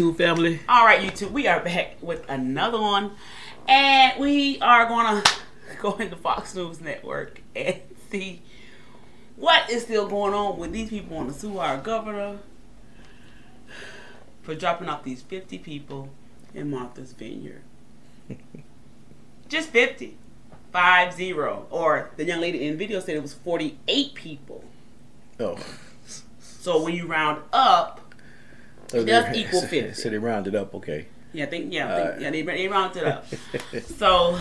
YouTube family? All right, YouTube, we are back with another one, and we are gonna go into Fox News Network and see what is still going on with these people on the sue our governor for dropping off these 50 people in Martha's Vineyard. Just 50. Five zero. Or the young lady in the video said it was 48 people. Oh. So when you round up, it does equal 50. So they rounded up, okay. Yeah, I think yeah, I think, yeah, they, they rounded up. so,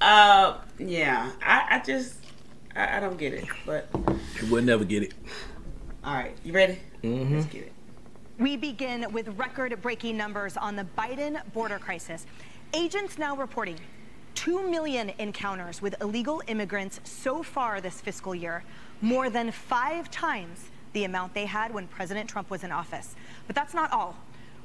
uh, yeah, I, I just I, I don't get it, but we'll never get it. All right, you ready? Mm-hmm. Let's get it. We begin with record-breaking numbers on the Biden border crisis. Agents now reporting 2 million encounters with illegal immigrants so far this fiscal year, more than five times the amount they had when President Trump was in office. But that's not all.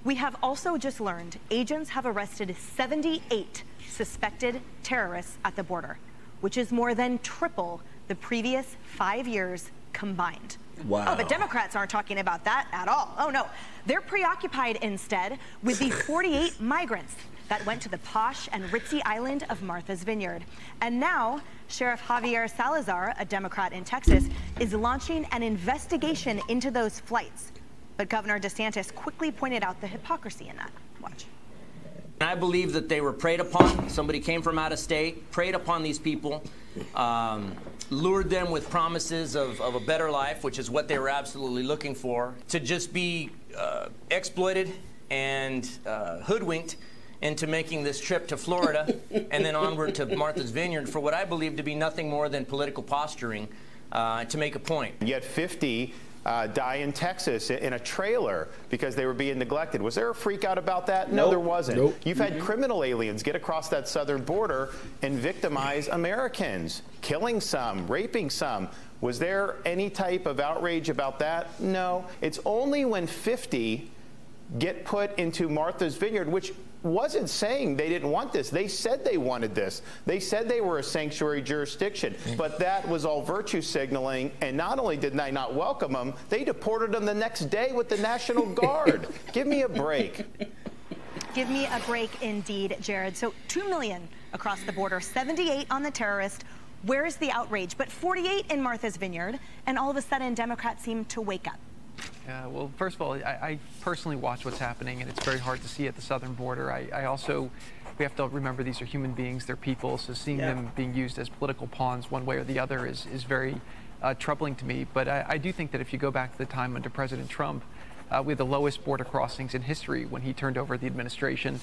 We have also just learned agents have arrested 78 suspected terrorists at the border, which is more than triple the previous five years combined. Wow. Oh, but Democrats aren't talking about that at all. Oh, no. They're preoccupied instead with the 48 migrants that went to the posh and ritzy island of Martha's Vineyard. And now, Sheriff Javier Salazar, a Democrat in Texas, is launching an investigation into those flights. But Governor DeSantis quickly pointed out the hypocrisy in that. Watch. I believe that they were preyed upon. Somebody came from out of state, preyed upon these people, um, lured them with promises of, of, a better life, which is what they were absolutely looking for, to just be uh, exploited and uh, hoodwinked into making this trip to Florida and then onward to Martha's Vineyard for what I believe to be nothing more than political posturing uh, to make a point. Yet 50 uh, die in Texas in a trailer because they were being neglected. Was there a freak out about that? Nope. No, there wasn't. Nope. You've had mm-hmm. criminal aliens get across that southern border and victimize Americans, killing some, raping some. Was there any type of outrage about that? No. It's only when 50 get put into Martha's Vineyard, which wasn't saying they didn't want this. They said they wanted this. They said they were a sanctuary jurisdiction. Mm-hmm. But that was all virtue signaling. And not only did they not welcome them, they deported them the next day with the National Guard. Give me a break. Give me a break indeed, Jared. So 2 million across the border, 78 on the terrorist. Where's the outrage? But 48 in Martha's Vineyard, and all of a sudden Democrats seem to wake up. Uh, well, first of all, I, I, personally watch what's happening, and it's very hard to see at the southern border. I, I also, we have to remember these are human beings, they're people, so seeing yeah. them being used as political pawns one way or the other is, is very uh, troubling to me. But I, I, do think that if you go back to the time under President Trump, uh, we had the lowest border crossings in history when he turned over the administration,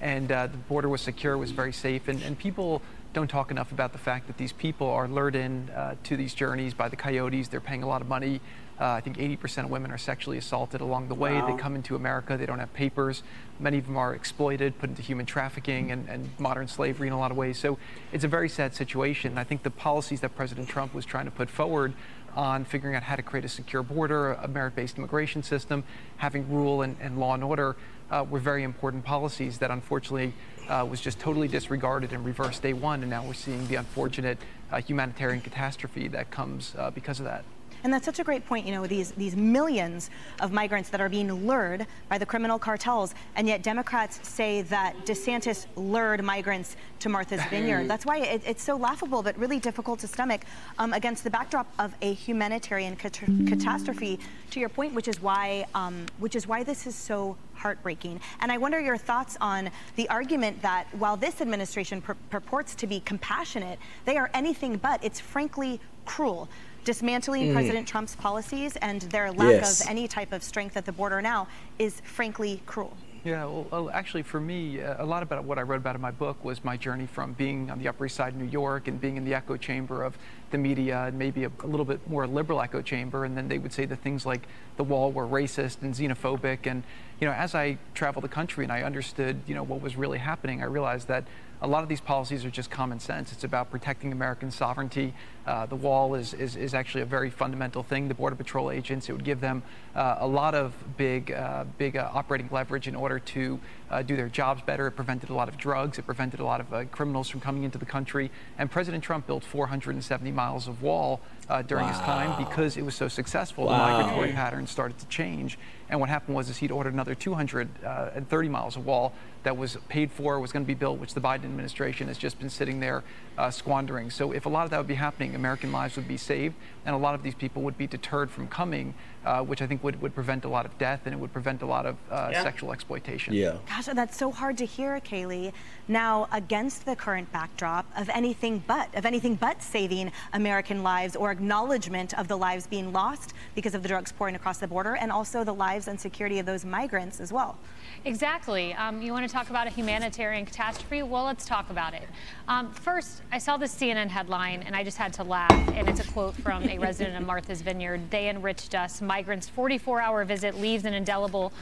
and uh, the border was secure, was very safe, and, and people don't talk enough about the fact that these people are lured in uh, to these journeys by the coyotes. They're paying a lot of money uh, I think 80% of women are sexually assaulted along the way. Wow. They come into America, they don't have papers. Many of them are exploited, put into human trafficking and, and modern slavery in a lot of ways. So it's a very sad situation. I think the policies that President Trump was trying to put forward on figuring out how to create a secure border, a merit-based immigration system, having rule and, and law and order uh, were very important policies that unfortunately uh, was just totally disregarded and reversed day one. And now we're seeing the unfortunate uh, humanitarian catastrophe that comes uh, because of that. And that's such a great point, you know, these, these millions of migrants that are being lured by the criminal cartels, and yet Democrats say that DeSantis lured migrants to Martha's Vineyard. That's why it, it's so laughable, but really difficult to stomach um, against the backdrop of a humanitarian cat catastrophe, to your point, which is why, um, which is why this is so heartbreaking. And I wonder your thoughts on the argument that while this administration pur purports to be compassionate, they are anything but. It's frankly cruel dismantling mm. President Trump's policies and their lack yes. of any type of strength at the border now is frankly cruel. Yeah, well, actually, for me, a lot about what I wrote about in my book was my journey from being on the Upper East Side of New York and being in the echo chamber of the media and maybe a, a, little bit more liberal echo chamber. And then they would say the things like the wall were racist and xenophobic. And, you know, as I traveled the country and I understood, you know, what was really happening, I realized that a lot of these policies are just common sense. It's about protecting American sovereignty. Uh, the wall is, is, is, actually a very fundamental thing. The Border Patrol agents, it would give them uh, a lot of big, uh, big uh, operating leverage in order to uh, do their jobs better. It prevented a lot of drugs. It prevented a lot of uh, criminals from coming into the country. And President Trump built 470 miles of wall uh, during his time because it was so successful. The migratory patterns started to change. And what happened was is he'd ordered another 230 miles of wall that was paid for, was going to be built, which the Biden administration has just been sitting there uh, squandering. So if a lot of that would be happening, American lives would be saved, and a lot of these people would be deterred from coming, uh, which I think would, would prevent a lot of death and it would prevent a lot of uh, Yeah. sexual exploitation. Yeah. Gosh, that's so hard to hear, Kayleigh. Now, against the current backdrop of anything but, of anything but saving American lives or acknowledgement of the lives being lost because of the drugs pouring across the border and also the lives and security of those migrants as well. Exactly. Um, you want to talk about a humanitarian catastrophe? Well, let's talk about it. Um, first, I saw this CNN headline and I just had to laugh. And it's a quote from a resident of Martha's Vineyard. They enriched us. Migrants' 44 hour visit leaves an indelible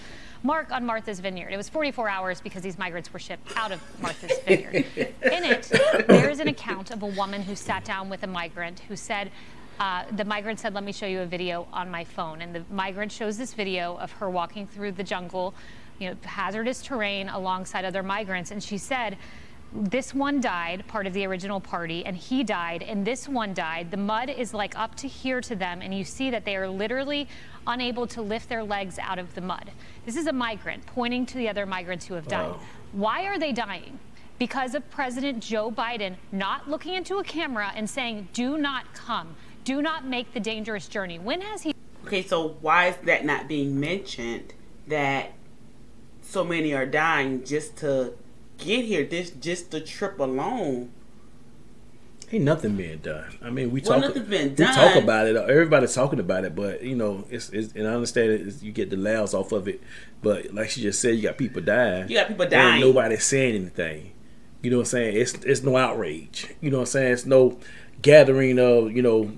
mark on Martha's Vineyard. It was 44 hours because these migrants were shipped out of Martha's Vineyard. In it, there is an account of a woman who sat down with a migrant who said, uh, the migrant said, Let me show you a video on my phone. And the migrant shows this video of her walking through the jungle, you know, hazardous terrain alongside other migrants. And she said, this one died, part of the original party, and he died, and this one died. The mud is like up to here to them, and you see that they are literally unable to lift their legs out of the mud. This is a migrant pointing to the other migrants who have died. Wow. Why are they dying? Because of President Joe Biden not looking into a camera and saying, do not come, do not make the dangerous journey. When has he Okay, so why is that not being mentioned that so many are dying just to get here? This just the trip alone. Ain't nothing being done. I mean, we Well, talk. we talk about it. Everybody's talking about it, but you know, it's, it's and I understand it. You get the laughs off of it, but like she just said, you got people dying. You got people and dying. nobody's saying anything. You know what I'm saying? It's it's no outrage. You know what I'm saying? It's no gathering of you know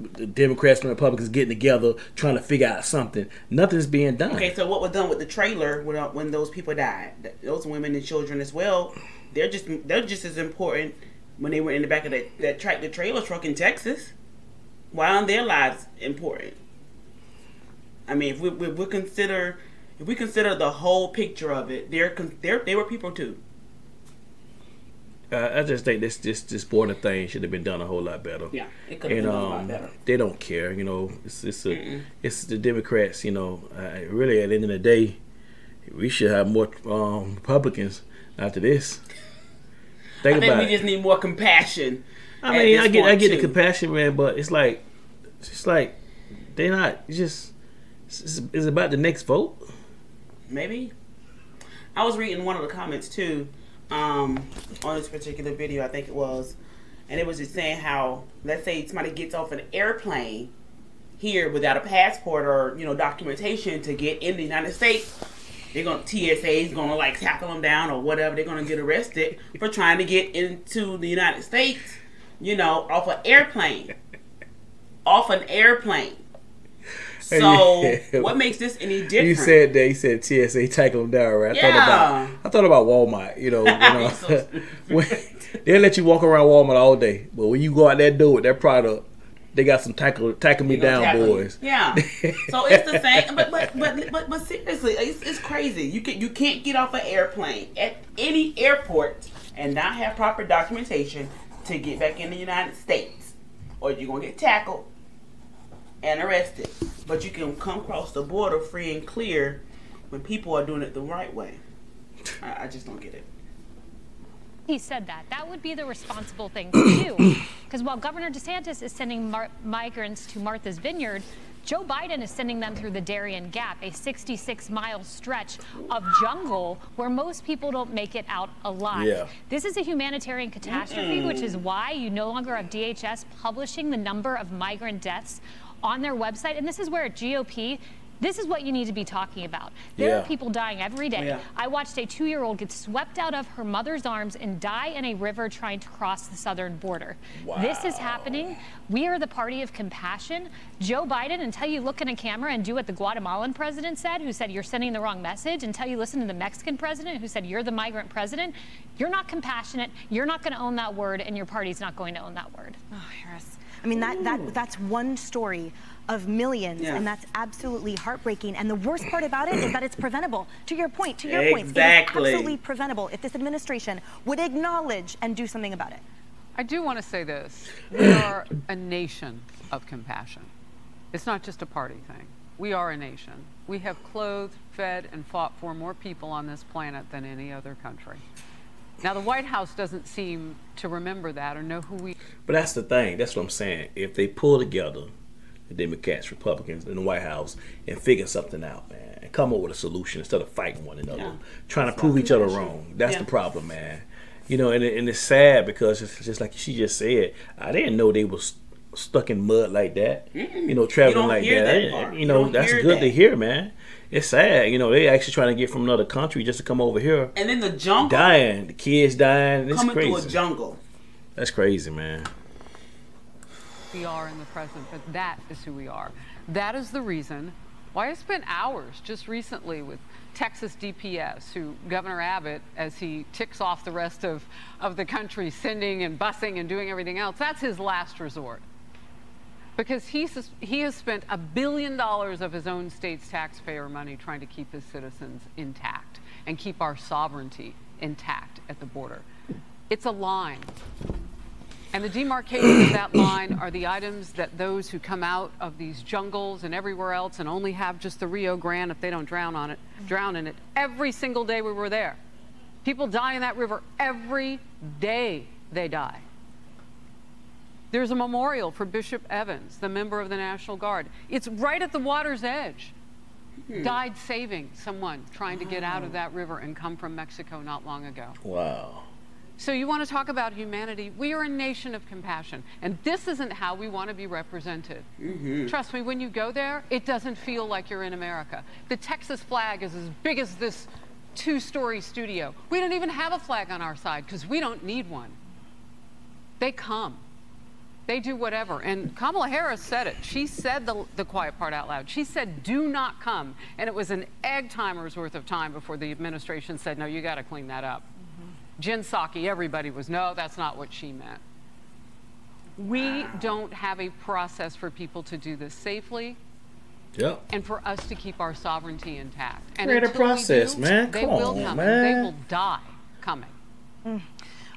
the Democrats and Republicans getting together trying to figure out something. Nothing's being done. Okay, so what was done with the trailer when uh, when those people died? Those women and children as well. They're just they're just as important when they were in the back of that that tractor trailer truck in Texas. Why aren't their lives important? I mean, if we, we, we consider if we consider the whole picture of it, they're they're they were people too. Uh, I just think this this this border thing should have been done a whole lot better. Yeah, it could have been done a lot um, better. they don't care. You know, it's it's a, it's the Democrats. You know, uh, really at the end of the day, we should have more um, Republicans after this. Think I think we it. just need more compassion. I mean, I get I get the compassion, man, but it's like it's like they're not it's just it's, it's about the next vote. Maybe. I was reading one of the comments too, um, on this particular video, I think it was, and it was just saying how, let's say somebody gets off an airplane here without a passport or you know documentation to get in the United States, they're gonna TSA is gonna like tackle them down or whatever. They're gonna get arrested for trying to get into the United States, you know, off an airplane, off an airplane. So what makes this any different? You said that. You said TSA tackle them down, right? I thought Yeah. about I thought about Walmart. You know, when, You're so when they let you walk around Walmart all day, but when you go out there do it, that product, they got some tackle tackle me down tackle you. boys. Yeah. So it's the same, but but but but, but seriously, it's, it's crazy. You can you can't get off an airplane at any airport and not have proper documentation to get back in the United States, or you're gonna get tackled and arrested. But you can come across the border free and clear when people are doing it the right way. I, I just don't get it. he said that. That would be the responsible thing to do. Because while Governor DeSantis is sending mar- migrants to Martha's Vineyard, Joe Biden is sending them through the Darien Gap, a 66 mile stretch of jungle where most people don't make it out alive. Yeah. This is a humanitarian catastrophe, which is why you no longer have DHS publishing the number of migrant deaths on their website. And this is where GOP. This is what you need to be talking about. There Yeah. are people dying every day. Yeah. I watched a two year old get swept out of her mother's arms and die in a river trying to cross the southern border. This is happening. We are the party of compassion. Joe Biden, until you look in a camera and do what the Guatemalan president said, who said you're sending the wrong message, until you listen to the Mexican president, who said you're the migrant president, you're not compassionate. You're not going to own that word, and your party's not going to own that word. Oh, Harris. I mean, that, that that's one story of millions, Yeah. and that's absolutely heartbreaking. And the worst part about it is that it's preventable. To your point, to your point, it is absolutely preventable if this administration would acknowledge and do something about it. I do want to say this. We are a nation of compassion. It's not just a party thing. We are a nation. We have clothed, fed, and fought for more people on this planet than any other country. Now, the White House doesn't seem to remember that or know who we. But that's the thing. That's what I'm saying. If they pull together, the Democrats, Republicans, in the White House, and figure something out, man, and come up with a solution instead of fighting one another, Yeah. trying to prove each other wrong. That's Yeah. the problem, man. You know, and, and it's sad because it's just like she just said. I didn't know they was stuck in mud like that. You know, traveling don't like hear that. that part. You You know, don't that's hear good that. to hear, man. It's sad. You know, they actually trying to get from another country just to come over here, And then the jungle dying. The kids dying. It's coming crazy. through a jungle. That's crazy, man. we are in the present, but that is who we are. That is the reason why I spent hours just recently with Texas DPS, who Governor Abbott, as he ticks off the rest of, of the country, sending and busing and doing everything else, that's his last resort. Because he's, he has spent a billion dollars of his own state's taxpayer money trying to keep his citizens intact and keep our sovereignty intact at the border. It's a line. And the demarcation of that line are the items that those who come out of these jungles and everywhere else and only have just the Rio Grande if they don't drown on it, drown in it. Every single day we were there. People die in that river every day they die. There's a memorial for Bishop Evans, the member of the National Guard. It's right at the water's edge. Hmm. Died saving someone trying to get out of that river and come from Mexico not long ago. Wow. So you want to talk about humanity? We are a nation of compassion, and this isn't how we want to be represented. Mm-hmm. Trust me, when you go there, it doesn't feel like you're in America. The Texas flag is as big as this two-story studio. We don't even have a flag on our side because we don't need one. They come. They do whatever. And Kamala Harris said it. She said the, the quiet part out loud. She said, do not come. And it was an egg timer's worth of time before the administration said, no, you got to clean that up. Mm-hmm. Jen Psaki, everybody was, no, that's not what she meant. We don't have a process for people to do this safely Yep. and for us to keep our sovereignty intact. And Create a process, do, man. They Come will on, come. man. They will die coming. Mm.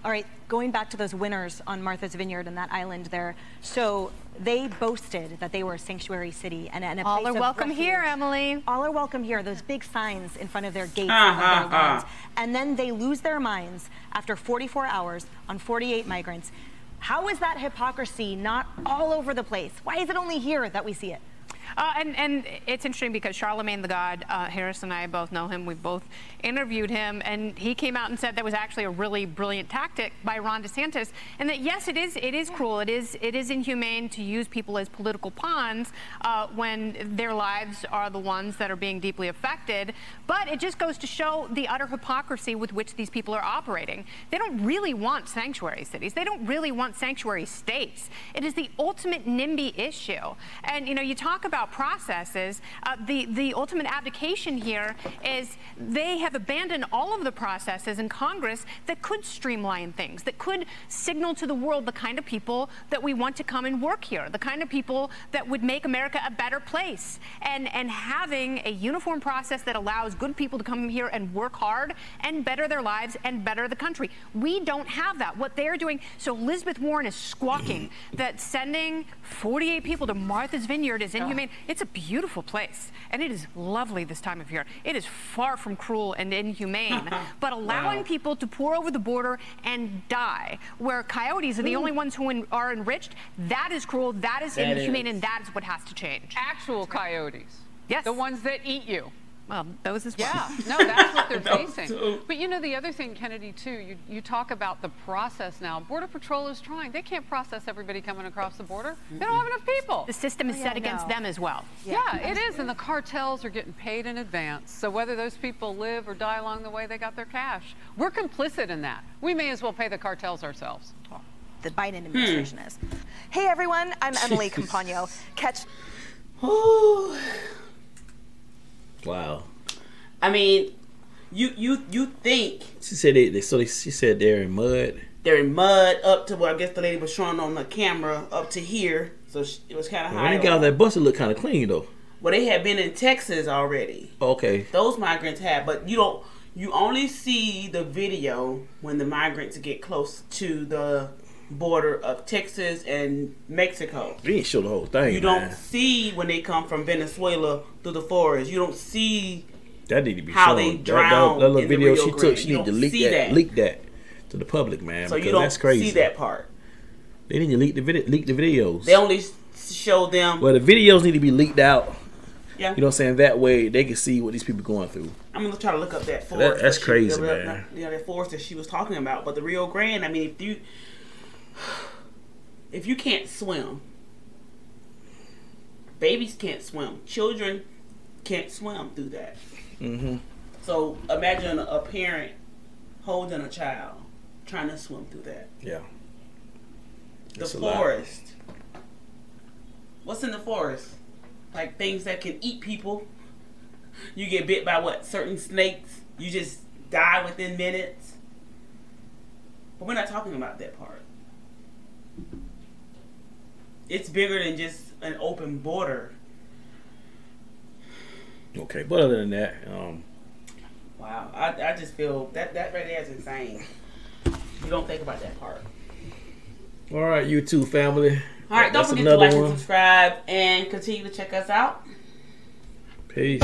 All right, going back to those winners on Martha's Vineyard and that island there. So they boasted that they were a sanctuary city and, and a All place are of welcome here. Emily. All are welcome here. Those big signs in front of their gates Ah, of their lawns. And then they lose their minds after 44 hours on 48 migrants. How is that hypocrisy not all over the place? Why is it only here that we see it? Uh, and, and it's interesting because Charlemagne the God, uh, Harris and I both know him. We've both interviewed him, and he came out and said that was actually a really brilliant tactic by Ron DeSantis, and that yes, it is it is cruel, it is it is inhumane to use people as political pawns uh, when their lives are the ones that are being deeply affected. But it just goes to show the utter hypocrisy with which these people are operating. They don't really want sanctuary cities. They don't really want sanctuary states. It is the ultimate NIMBY issue. And you know, you talk about processes. Uh, the the ultimate abdication here is they have abandoned all of the processes in Congress that could streamline things, that could signal to the world the kind of people that we want to come and work here, the kind of people that would make America a better place. And and having a uniform process that allows good people to come here and work hard and better their lives and better the country. We don't have that. What they're doing, so Elizabeth Warren is squawking that sending 48 people to Martha's Vineyard is inhumane. It's a beautiful place, and it is lovely this time of year. It is far from cruel and inhumane, but allowing Wow. people to pour over the border and die, where coyotes are the only ones who en- are enriched, that is cruel, that is That inhumane, is. and that is what has to change. Actual coyotes. Yes. The ones that eat you. Well, those as well. Yeah, no, that's what they're Those facing. too. But you know, the other thing, Kennedy, too, you, you talk about the process now. Border Patrol is trying. They can't process everybody coming across the border. They don't have enough people. The system is Oh, yeah, set against no. them as well. Yeah, it is. And the cartels are getting paid in advance. So whether those people live or die along the way, they got their cash. We're complicit in that. We may as well pay the cartels ourselves. The Biden administration hmm. is. Hey everyone, I'm Emily Jesus. Compagno. Catch oh. Wow. I mean, you you you think She said they, they so they, she said they're in mud. they're in mud up to where I guess the lady was showing on the camera up to here, so sh- it was kind of When high. they got that bus, it looked kind of clean though. Well, they had been in Texas already. Okay. Those migrants had, but you don't. You only see the video when the migrants get close to the border of Texas and Mexico. We didn't show the whole thing. You man. don't see when they come from Venezuela through the forest. You don't see That need to be how shown. they That- that, drown that, little in the video Rio she Grande. took, she You need to leak that, that. leak that to the public, man. so because you don't that's crazy. see that part. They need to leak the video, leak the videos. They only show them. well, the videos need to be leaked out. yeah, You know what I'm saying? That way they can see what these people going through. I'm gonna try to look up that forest. That- that's that she- crazy, that- that- man. You know that forest that she was talking about, but the Rio Grande. I mean, if you if you can't swim, babies can't swim, children can't swim through that. Mm-hmm. So imagine a parent holding a child trying to swim through that. Yeah. The It's forest. What's in the forest? Like things that can eat people. You get bit by what? Certain snakes. You just die within minutes. But we're not talking about that part. It's bigger than just an open border. Okay, but other than that, um, Wow. I, I just feel that that right there is insane. You don't think about that part. all right, you too, family. All right, don't That's forget to like one. and subscribe and continue to check us out. Peace.